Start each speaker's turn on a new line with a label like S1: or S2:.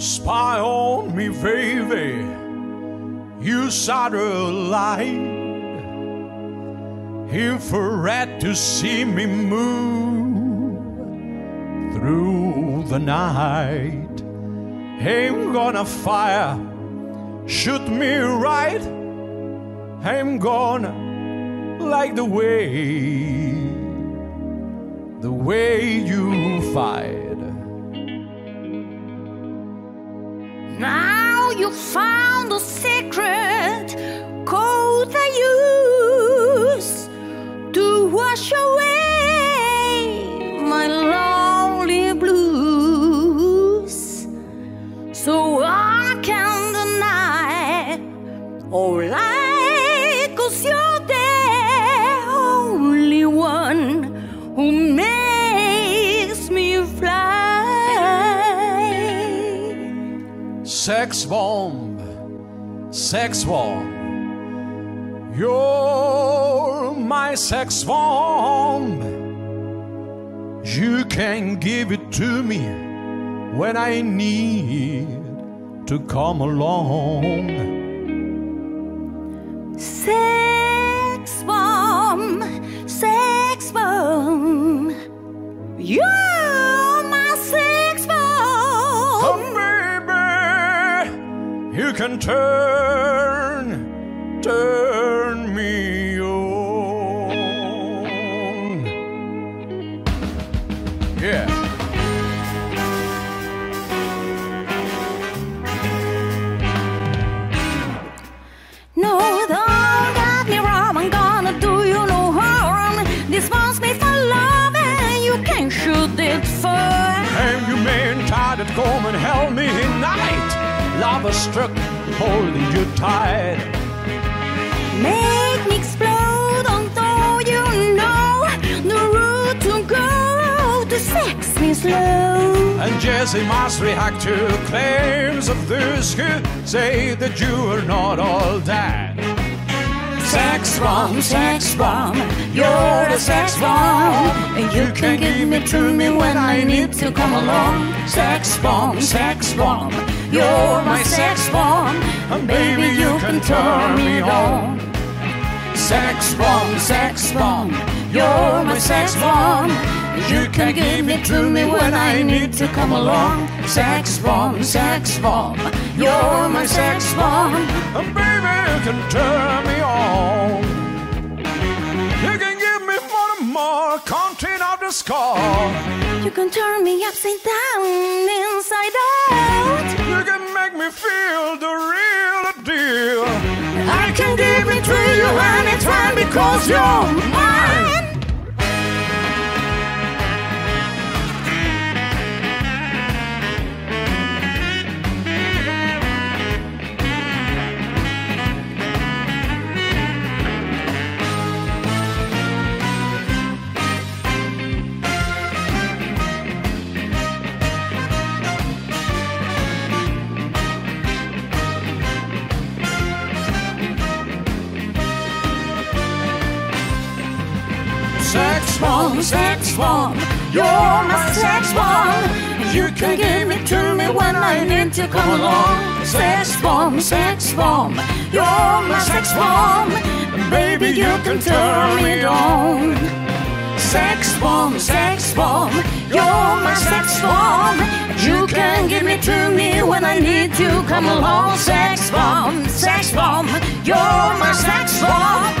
S1: on me, baby. You satellite. Infrared to see me move through the night. I'm gonna fire, shoot me right. I'm gonna like the way, the way you fight.
S2: Secret code I use to wash away my lonely blues. So I can deny all light, cause you're the only one who makes me fly.
S1: Sex bomb, sex bomb. You're my sex bomb. You can give it to me when I need to come along.
S2: Sex
S1: you can turn, turn me on. Yeah.
S2: No, don't get me wrong. I'm gonna do you no harm. This wants me for love, and you can shoot it far.
S1: Am you man tired at and held me in night? Lava struck, holding you tight.
S2: Make me explode, although you know the route to go to sex me slow.
S1: And Jesse must react to claims of this who say that you are not all that.
S2: Sex bomb, sex bomb, you're the sex bomb. And you can give me to me when I need to come along. Sex bomb, sex bomb, you're my sex bomb. And baby, you can turn me on. Sex bomb, sex bomb, you're my sex bomb. You can give it to me when I need to come along. Sex bomb, sex bomb, you're my sex bomb.
S1: And baby, you can turn me on. You can give me one more content of the scar.
S2: You can turn me upside down, inside out.
S1: You can make me feel the real deal.
S2: I can give it to you anytime because you're mine.
S1: Sex
S2: bomb, sex bomb, you're my sex bomb. You can give it to me when I need to come along. Sex bomb, sex bomb, you're my sex bomb. Baby, you can turn me on. Sex bomb, sex bomb, you're my sex bomb. You can give it to me when I need to come along. Sex bomb, sex bomb, you're my sex bomb.